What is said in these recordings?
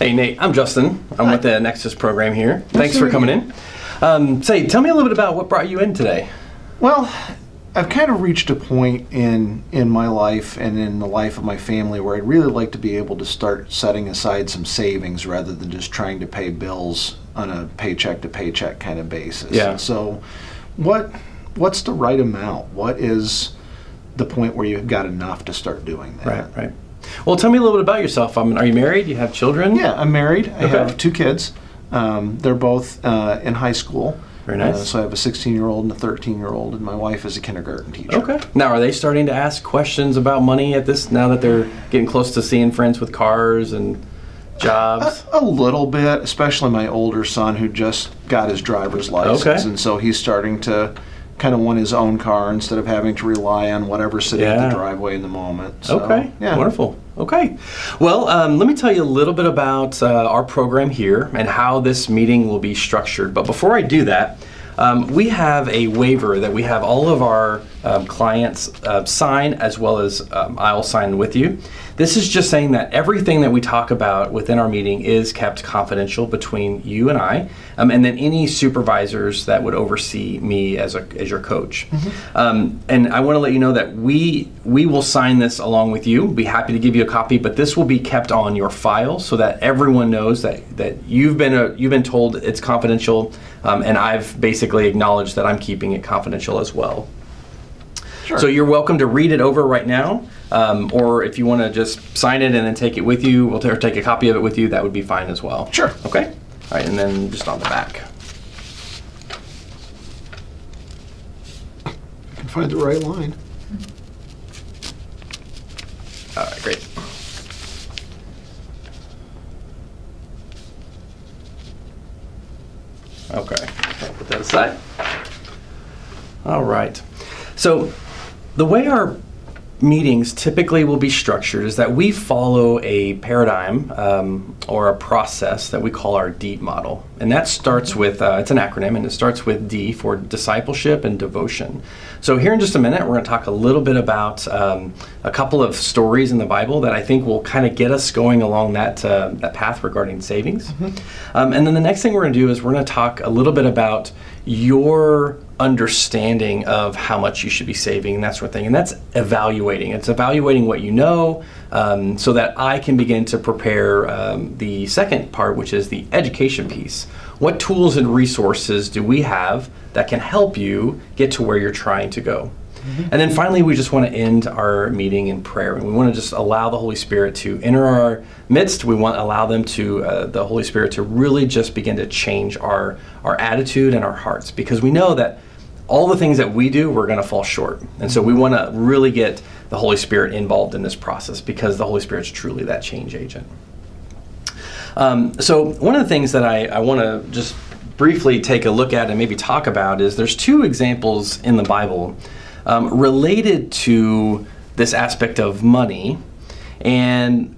Hey, Nate, I'm Justin. I'm Hi. with the Nexus program here. Thanks for coming you. in. Um, say, tell me a little bit about what brought you in today. Well, I've kind of reached a point in in my life and in the life of my family where I'd really like to be able to start setting aside some savings rather than just trying to pay bills on a paycheck to paycheck kind of basis. Yeah. So, what what's the right amount? What is the point where you've got enough to start doing that? Right, right. Well, tell me a little bit about yourself. I mean, are you married? You have children? Yeah, I'm married. I Okay. have two kids. Um, they're both uh, in high school. Very nice. Uh, so I have a 16 year old and a 13 year old, and my wife is a kindergarten teacher. Okay. Now, are they starting to ask questions about money at this now that they're getting close to seeing friends with cars and jobs? A, a little bit, especially my older son who just got his driver's license, Okay. and so he's starting to kind of want his own car instead of having to rely on whatever's sitting at Yeah. the driveway in the moment. So, Okay, yeah. wonderful. Okay, well, um, let me tell you a little bit about uh, our program here and how this meeting will be structured. But before I do that, um, we have a waiver that we have all of our um, clients uh, sign as well as um, I'll sign with you. This is just saying that everything that we talk about within our meeting is kept confidential between you and I, um, and then any supervisors that would oversee me as, a, as your coach. Um, and I want to let you know that we we will sign this along with you. Be happy to give you a copy, but this will be kept on your file so that everyone knows that that you've been a, you've been told it's confidential, um, and I've basically acknowledged that I'm keeping it confidential as well. Sure. So you're welcome to read it over right now, um, or if you want to just sign it and then take it with you, we'll or take a copy of it with you. That would be fine as well. Sure. Okay. All right, and then just on the back. I can find the right line. All right, great. Okay, I'll put that aside. All right. So, the way our meetings typically will be structured is that we follow a paradigm um, or a process that we call our DEEP model. And that starts with, uh, it's an acronym, and it starts with D for discipleship and devotion. So, here in just a minute, we're going to talk a little bit about um, a couple of stories in the Bible that I think will kind of get us going along that, uh, that path regarding savings. Um, and then the next thing we're going to do is we're going to talk a little bit about your understanding of how much you should be saving and that sort of thing. And that's evaluating. It's evaluating what you know um, so that I can begin to prepare um, the second part, which is the education piece. What tools and resources do we have that can help you get to where you're trying to go? And then finally, we just want to end our meeting in prayer, and we want to just allow the Holy Spirit to enter our midst. We want to allow them to uh, the Holy Spirit to really just begin to change our our attitude and our hearts, because we know that all the things that we do, we're going to fall short, and so we want to really get the Holy Spirit involved in this process, because the Holy Spirit's truly that change agent. Um, so one of the things that I, I want to just briefly take a look at and maybe talk about is there's two examples in the Bible um, related to this aspect of money, and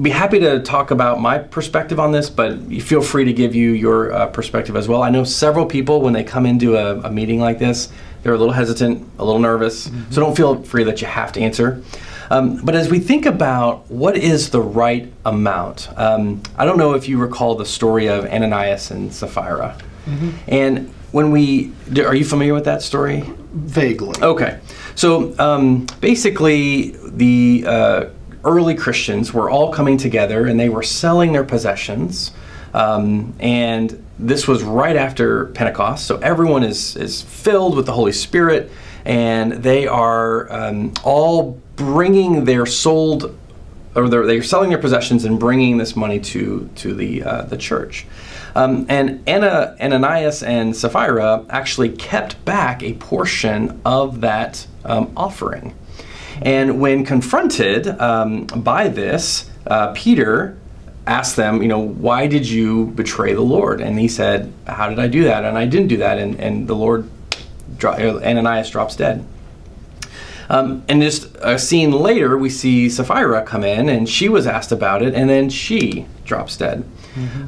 be happy to talk about my perspective on this, but feel free to give you your uh, perspective as well. I know several people when they come into a, a meeting like this, they're a little hesitant, a little nervous, so don't feel free that you have to answer. Um, but as we think about what is the right amount, um, I don't know if you recall the story of Ananias and Sapphira. And when we, are you familiar with that story? Vaguely. Okay. So um, basically, the uh, early Christians were all coming together and they were selling their possessions. Um, and this was right after Pentecost. So everyone is, is filled with the Holy Spirit and they are um, all bringing their sold or they're, they're selling their possessions and bringing this money to to the uh, the church. Um, and Anna, Ananias and Sapphira actually kept back a portion of that um, offering. And when confronted um, by this, uh, Peter asked them, you know, why did you betray the Lord? And he said, how did I do that? And I didn't do that. And, and the Lord, dro- uh, Ananias drops dead. Um, and just a scene later, we see Sapphira come in, and she was asked about it, and then she drops dead.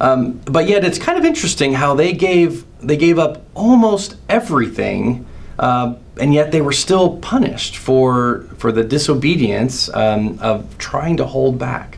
Um, but yet, it's kind of interesting how they gave they gave up almost everything, uh, and yet they were still punished for for the disobedience um, of trying to hold back.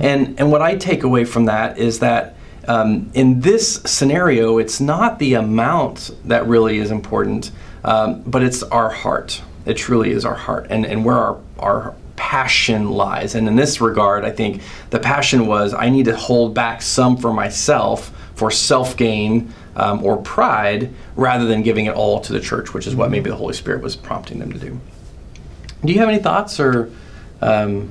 And and what I take away from that is that um, in this scenario, it's not the amount that really is important, um, but it's our heart. It truly is our heart, and and where our our passion lies. And in this regard, I think the passion was I need to hold back some for myself for self gain um, or pride rather than giving it all to the church, which is what maybe the Holy Spirit was prompting them to do. Do you have any thoughts or um,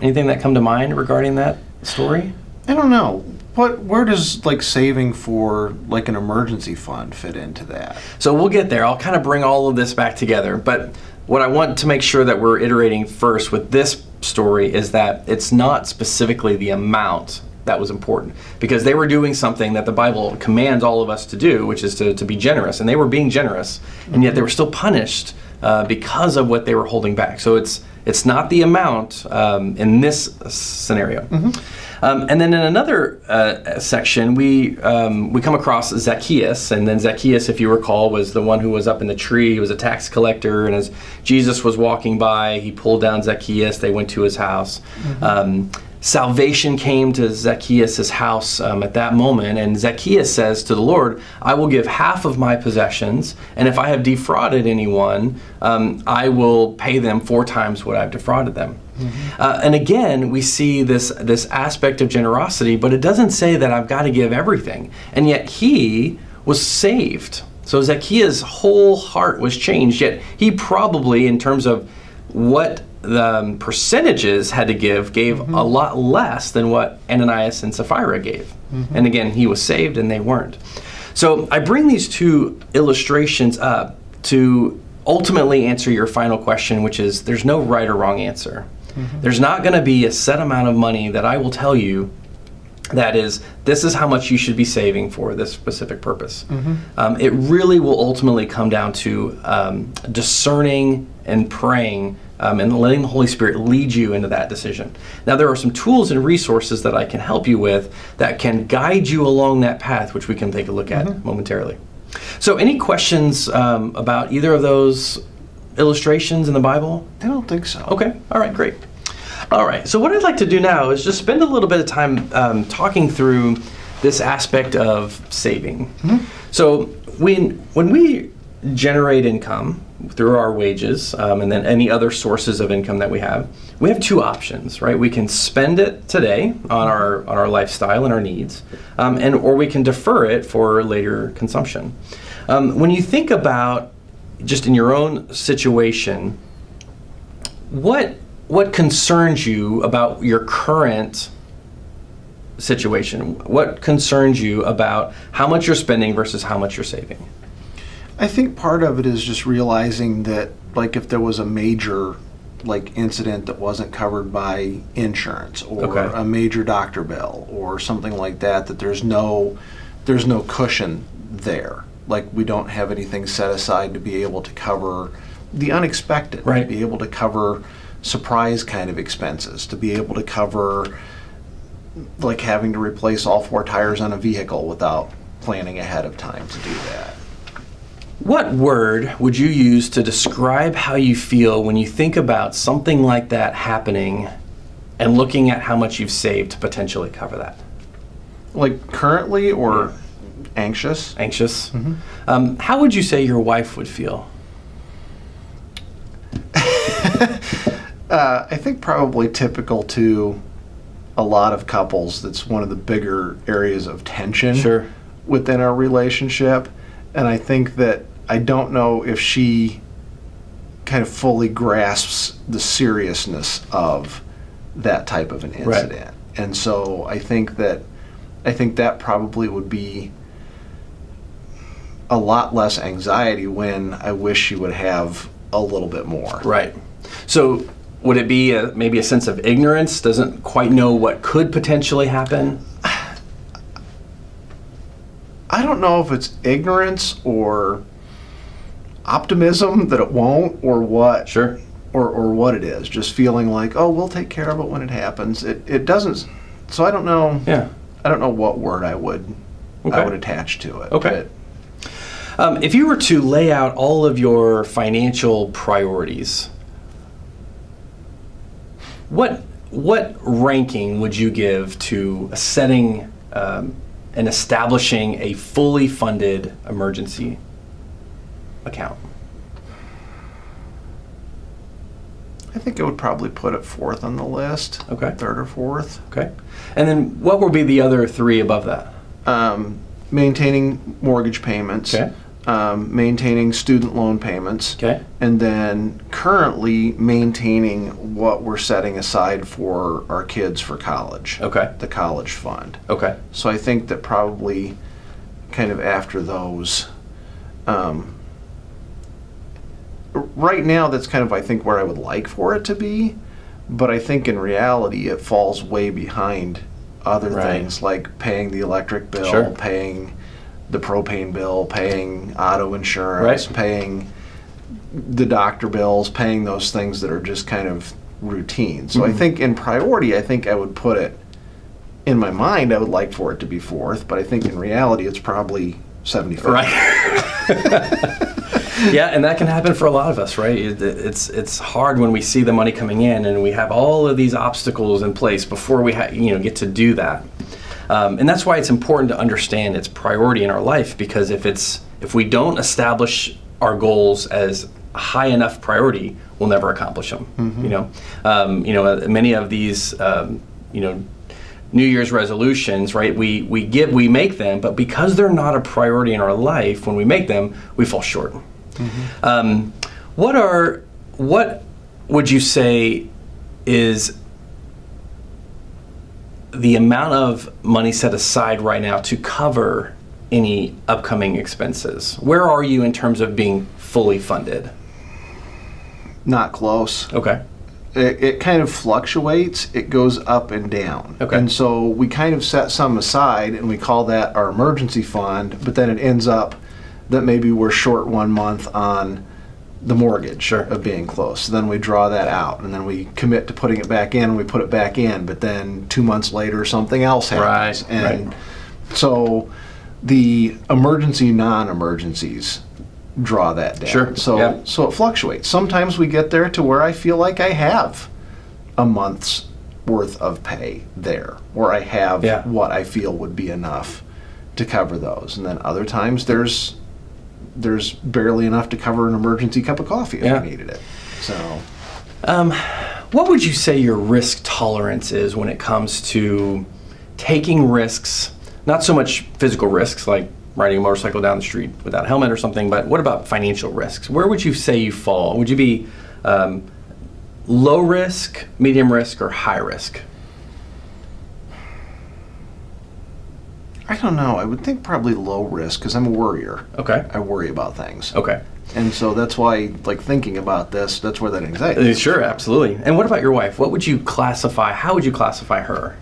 anything that come to mind regarding that story? I don't know. What where does like saving for like an emergency fund fit into that? So we'll get there. I'll kind of bring all of this back together. But what I want to make sure that we're iterating first with this story is that it's not specifically the amount that was important because they were doing something that the Bible commands all of us to do, which is to, to be generous. And they were being generous, and yet they were still punished uh, because of what they were holding back. So it's it's not the amount um, in this scenario. Um, and then in another uh, section, we um, we come across Zacchaeus, and then Zacchaeus, if you recall, was the one who was up in the tree. He was a tax collector, and as Jesus was walking by, he pulled down Zacchaeus. They went to his house. Um, salvation came to Zacchaeus' house um, at that moment, and Zacchaeus says to the Lord, I will give half of my possessions, and if I have defrauded anyone, um, I will pay them four times what I've defrauded them. Uh, and again, we see this, this aspect of generosity, but it doesn't say that I've got to give everything. And yet he was saved. So Zacchaeus' whole heart was changed, yet he probably, in terms of what the um, percentages had to give gave a lot less than what Ananias and Sapphira gave. And again, he was saved and they weren't. So I bring these two illustrations up to ultimately answer your final question, which is there's no right or wrong answer. There's not going to be a set amount of money that I will tell you that is this is how much you should be saving for this specific purpose um, it really will ultimately come down to um, discerning and praying um, and letting the holy spirit lead you into that decision now there are some tools and resources that i can help you with that can guide you along that path which we can take a look at momentarily so any questions um, about either of those illustrations in the bible I don't think so. Okay. All right. Great. All right. So what I'd like to do now is just spend a little bit of time um, talking through this aspect of saving. So when when we generate income through our wages um, and then any other sources of income that we have, we have two options, right? We can spend it today on our on our lifestyle and our needs, um, and or we can defer it for later consumption. Um, when you think about just in your own situation, what what concerns you about your current situation? What concerns you about how much you're spending versus how much you're saving? I think part of it is just realizing that, like, if there was a major, like, incident that wasn't covered by insurance or Okay. a major doctor bill or something like that, that there's no, there's no cushion there. Like, we don't have anything set aside to be able to cover the unexpected, Right. to be able to cover surprise kind of expenses, to be able to cover, like, having to replace all four tires on a vehicle without planning ahead of time to do that. What word would you use to describe how you feel when you think about something like that happening and looking at how much you've saved to potentially cover that? Like currently or anxious? Anxious? Um, how would you say your wife would feel? Uh, I think probably typical to a lot of couples. That's one of the bigger areas of tension Sure. within our relationship, and I think that I don't know if she kind of fully grasps the seriousness of that type of an Right. incident. And so I think that I think that probably would be a lot less anxiety when I wish she would have a little bit more. Right. So would it be a, maybe a sense of ignorance? Doesn't quite know what could potentially happen? I don't know if it's ignorance or optimism that it won't or what Sure. or, or what it is. Just feeling like, oh, we'll take care of it when it happens. It, it doesn't so I don't know Yeah. I don't know what word I would Okay. I would attach to it. Okay. Um, if you were to lay out all of your financial priorities, what what ranking would you give to a setting um, and establishing a fully funded emergency account? I think I would probably put it fourth on the list. Okay. Third or fourth. Okay. And then what will be the other three above that? Um, maintaining mortgage payments. Okay. Um, maintaining student loan payments. Okay. And then currently maintaining what we're setting aside for our kids for college. Okay. The college fund. Okay. So I think that probably kind of after those, um, right now that's kind of I think where I would like for it to be, but I think in reality it falls way behind other Right. things like paying the electric bill, Sure. paying the propane bill, paying auto insurance, Right. paying the doctor bills, paying those things that are just kind of routine. So I Mhm. think in priority, I think I would put it in my mind. I would like for it to be fourth, but I think in reality, it's probably 75. Right. yeah, and that can happen for a lot of us, right? It- It's it's hard when we see the money coming in and we have all of these obstacles in place before we ha- you know get to do that. Um, and that's why it's important to understand its priority in our life because if it's if we don't establish our goals as high enough priority, we'll never accomplish them. You know, um, you know, uh, many of these, um, you know, New Year's resolutions, right? We we give we make them, but because they're not a priority in our life, when we make them, we fall short. Um, what are what would you say is the amount of money set aside right now to cover any upcoming expenses? Where are you in terms of being fully funded? Not close. Okay. It, it kind of fluctuates. It goes up and down. Okay. And so we kind of set some aside and we call that our emergency fund, but then it ends up that maybe we're short one month on the mortgage Sure. of being close. So then we draw that out and then we commit to putting it back in and we put it back in, but then two months later something else happens. Right, and right. so the emergency non-emergencies draw that down. Sure, So yeah. so it fluctuates. Sometimes we get there to where I feel like I have a month's worth of pay there, or I have Yeah. what I feel would be enough to cover those. And then other times there's there's barely enough to cover an emergency cup of coffee if Yeah. I needed it. So Um, what would you say your risk tolerance is when it comes to taking risks? Not so much physical risks like riding a motorcycle down the street without a helmet or something, but what about financial risks? Where would you say you fall? Would you be um, low risk, medium risk, or high risk? I don't know. I would think probably low risk because I'm a worrier. Okay. I worry about things. Okay. And so that's why, like thinking about this, that's where that anxiety. Uh, is. Sure, absolutely. And what about your wife? What would you classify? How would you classify her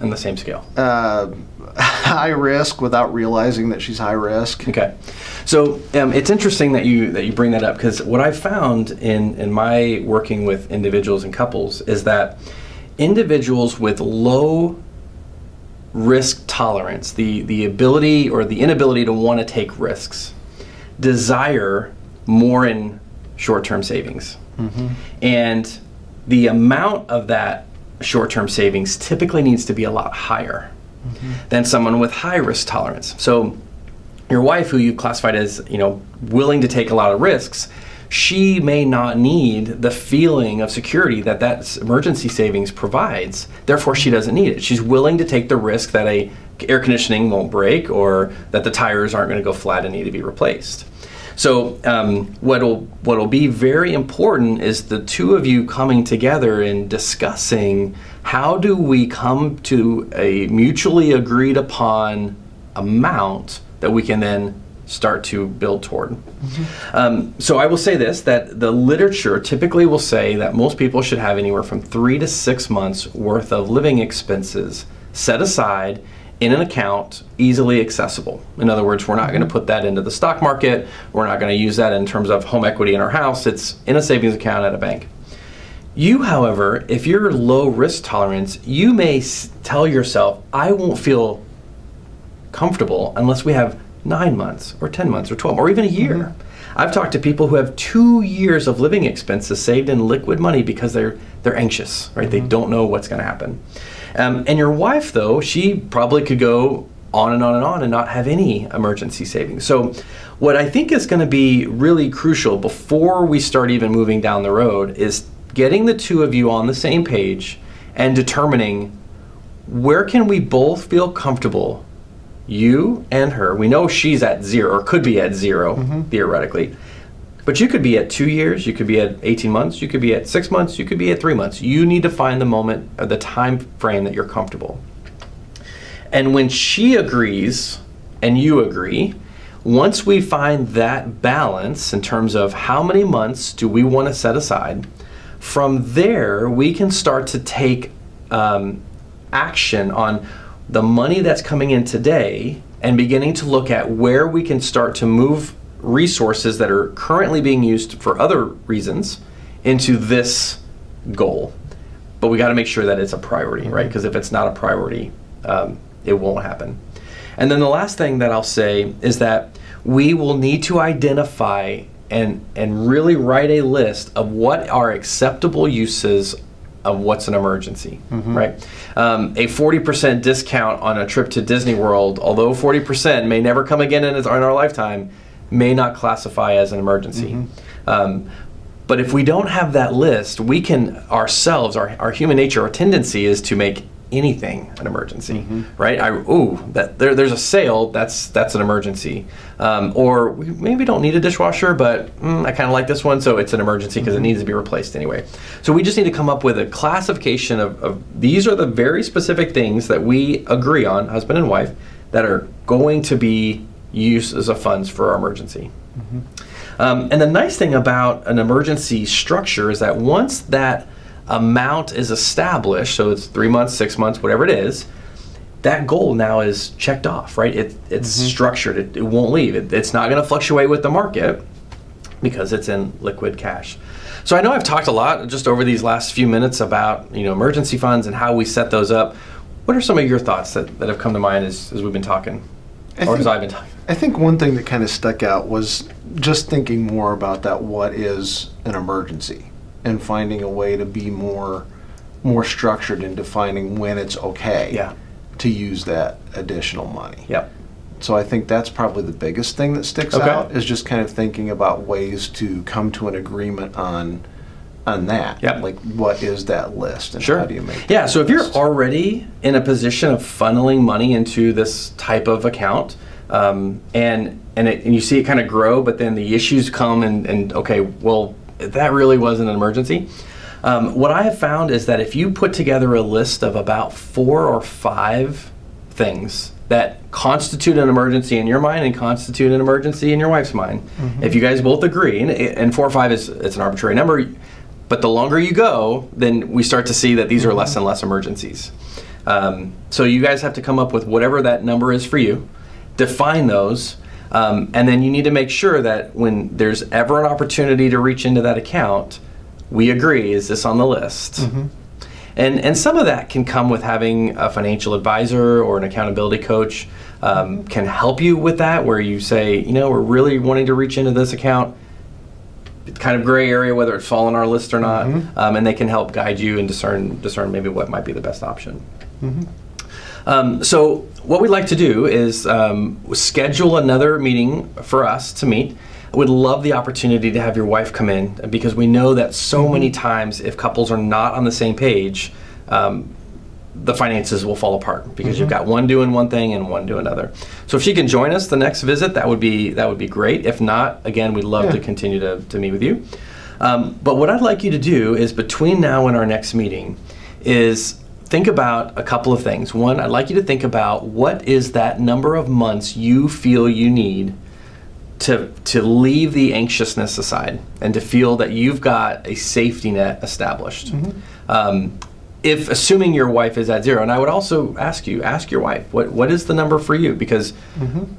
in the same scale? Uh, high risk without realizing that she's high risk. Okay, so um, it's interesting that you that you bring that up because what I've found in in my working with individuals and couples is that individuals with low risk tolerance, the the ability or the inability to want to take risks, desire more in short-term savings, mm-hmm. and the amount of that short-term savings typically needs to be a lot higher mm-hmm. than someone with high risk tolerance. So your wife who you've classified as you know willing to take a lot of risks she may not need the feeling of security that that emergency savings provides. Therefore she doesn't need it. She's willing to take the risk that a air conditioning won't break or that the tires aren't going to go flat and need to be replaced. So um, what'll what'll be very important is the two of you coming together and discussing how do we come to a mutually agreed upon amount that we can then start to build toward. Um, so I will say this: that the literature typically will say that most people should have anywhere from three to six months worth of living expenses set aside in an account easily accessible. In other words, we're not going to put that into the stock market. We're not going to use that in terms of home equity in our house. It's in a savings account at a bank. You, however, if you're low risk tolerance, you may tell yourself, I won't feel comfortable unless we have nine months or 10 months or 12 or even a year. I've talked to people who have two years of living expenses saved in liquid money because they're they're anxious, right? They don't know what's going to happen. Um, and your wife, though, she probably could go on and on and on and not have any emergency savings. So, what I think is going to be really crucial before we start even moving down the road is getting the two of you on the same page and determining where can we both feel comfortable you and her. We know she's at zero or could be at 0 theoretically. But you could be at two years you could be at 18 months you could be at six months you could be at three months. You need to find the moment or the time frame that you're comfortable. And when she agrees and you agree once we find that balance in terms of how many months do we want to set aside from there we can start to take um, action on the money that's coming in today and beginning to look at where we can start to move resources that are currently being used for other reasons into this goal. But we got to make sure that it's a priority, right? Because if it's not a priority, um, it won't happen. And then the last thing that I'll say is that we will need to identify and and really write a list of what are acceptable uses of what's an emergency, right? Um, a 40% discount on a trip to Disney World, although 40% may never come again in, in our lifetime, may not classify as an emergency. Um, but if we don't have that list, we can ourselves, our, our human nature, our tendency is to make anything an emergency, right? I ooh, that there, there's a sale, that's that's an emergency, um, or we maybe don't need a dishwasher, but mm, I kind of like this one, so it's an emergency because it needs to be replaced anyway. So we just need to come up with a classification of, of these are the very specific things that we agree on, husband and wife, that are going to be uses of funds for our emergency. Um, and the nice thing about an emergency structure is that once that amount is established, so it's three months, six months, whatever it is, that goal now is checked off, right? It, it's mm-hmm. structured, it, it won't leave. It, it's not going to fluctuate with the market because it's in liquid cash. So I know I've talked a lot just over these last few minutes about you know emergency funds and how we set those up. What are some of your thoughts that, that have come to mind as, as we've been talking? I or as think- I've been talking? I think one thing that kind of stuck out was just thinking more about that what is an emergency and finding a way to be more more structured in defining when it's okay Yeah. to use that additional money. Yep. So I think that's probably the biggest thing that sticks Okay. out is just kind of thinking about ways to come to an agreement on on that. Yep. Like what is that list and Sure. how do you make Yeah, so if you're already in a position of funneling money into this type of account, um, and and, it, and you see it kind of grow, but then the issues come and, and okay, well, that really wasn't an emergency. Um, what I have found is that if you put together a list of about four or five things that constitute an emergency in your mind and constitute an emergency in your wife's mind, if you guys both agree, and, and four or five is it's an arbitrary number, but the longer you go, then we start to see that these are less and less emergencies. Um, so you guys have to come up with whatever that number is for you, define those, um, and then you need to make sure that when there's ever an opportunity to reach into that account, we agree is this on the list? And, and some of that can come with having a financial advisor or an accountability coach um, can help you with that, where you say, you know, we're really wanting to reach into this account. It's kind of gray area whether it's fall on our list or not, um, and they can help guide you and discern discern maybe what might be the best option. Um, so what we'd like to do is um, schedule another meeting for us to meet. I would love the opportunity to have your wife come in because we know that so many times if couples are not on the same page, um, the finances will fall apart because you've got one doing one thing and one doing another. So if she can join us the next visit, that would be that would be great. If not, again, we'd love to continue to, to meet with you. Um, but what I'd like you to do is between now and our next meeting is think about a couple of things. One, I'd like you to think about what is that number of months you feel you need to to leave the anxiousness aside and to feel that you've got a safety net established. Um, if assuming your wife is at zero, and I would also ask you, ask your wife, what what is the number for you? Because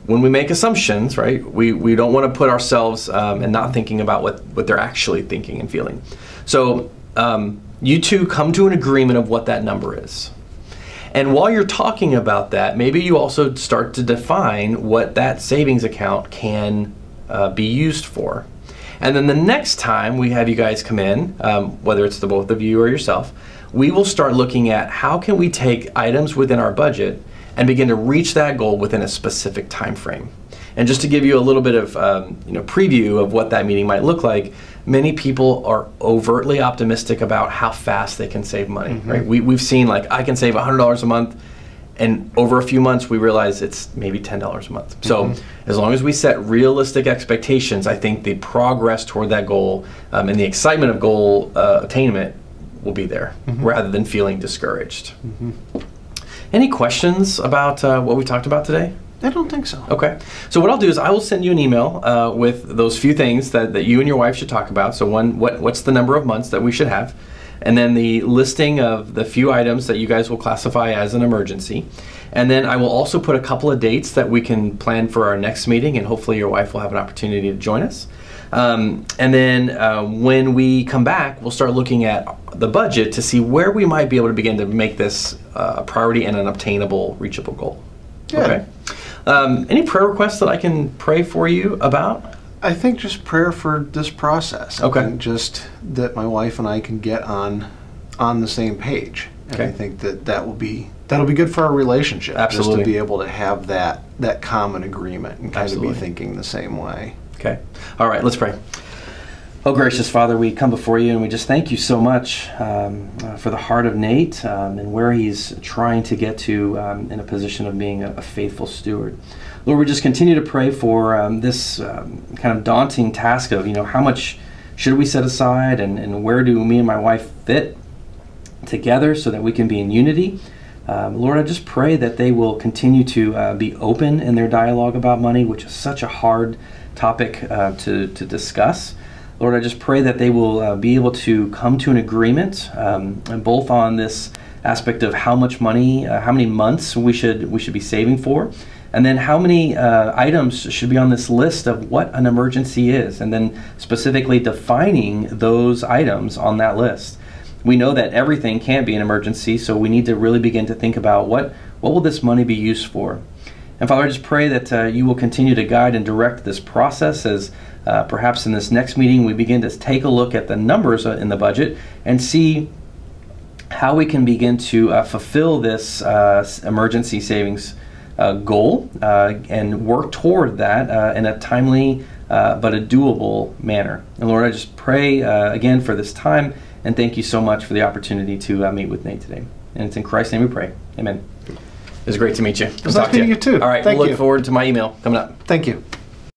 when we make assumptions, right, we we don't want to put ourselves um, and not thinking about what what they're actually thinking and feeling. So um, you two come to an agreement of what that number is. And while you're talking about that, maybe you also start to define what that savings account can uh, be used for. And then the next time we have you guys come in, um, whether it's the both of you or yourself, we will start looking at how can we take items within our budget and begin to reach that goal within a specific time frame. And just to give you a little bit of um, you know preview of what that meeting might look like, many people are overtly optimistic about how fast they can save money. Mm-hmm. Right? We, we've seen like I can save $100 a month, and over a few months we realize it's maybe $10 a month. So Mm-hmm. as long as we set realistic expectations, I think the progress toward that goal um, and the excitement of goal uh, attainment will be there, Mm-hmm. rather than feeling discouraged. Any questions about uh, what we talked about today? I don't think so. Okay. So what I'll do is I will send you an email uh, with those few things that, that you and your wife should talk about. So one, what what's the number of months that we should have, and then the listing of the few items that you guys will classify as an emergency, and then I will also put a couple of dates that we can plan for our next meeting, and hopefully your wife will have an opportunity to join us. Um, and then uh, when we come back, we'll start looking at the budget to see where we might be able to begin to make this uh, a priority and an obtainable, reachable goal. Good. Okay. Um, any prayer requests that I can pray for you about? I think just prayer for this process. Okay. And just that my wife and I can get on on the same page. And I think that that will be that'll be good for our relationship. Absolutely. Just to be able to have that that common agreement and kind Absolutely. of be thinking the same way. Okay. All right, let's pray. Oh, gracious Father, we come before you and we just thank you so much um, uh, for the heart of Nate um, and where he's trying to get to um, in a position of being a, a faithful steward. Lord, we just continue to pray for um, this um, kind of daunting task of, you know, how much should we set aside and, and where do me and my wife fit together so that we can be in unity. Um, Lord, I just pray that they will continue to uh, be open in their dialogue about money, which is such a hard topic uh, to, to discuss. Lord, I just pray that they will uh, be able to come to an agreement, um, both on this aspect of how much money, uh, how many months we should we should be saving for, and then how many uh, items should be on this list of what an emergency is, and then specifically defining those items on that list we know that everything can't be an emergency, so we need to really begin to think about what what will this money be used for. And Father, I just pray that uh, you will continue to guide and direct this process as uh, perhaps in this next meeting we begin to take a look at the numbers uh, in the budget and see how we can begin to uh, fulfill this uh, emergency savings uh, goal uh, and work toward that uh, in a timely uh, but a doable manner. And Lord, I just pray uh, again for this time and thank you so much for the opportunity to uh, meet with Nate today. And it's in Christ's name we pray. Amen. It was great to meet you. It was nice meeting you too. All right, Thank we'll look you. forward to my email coming up. Thank you.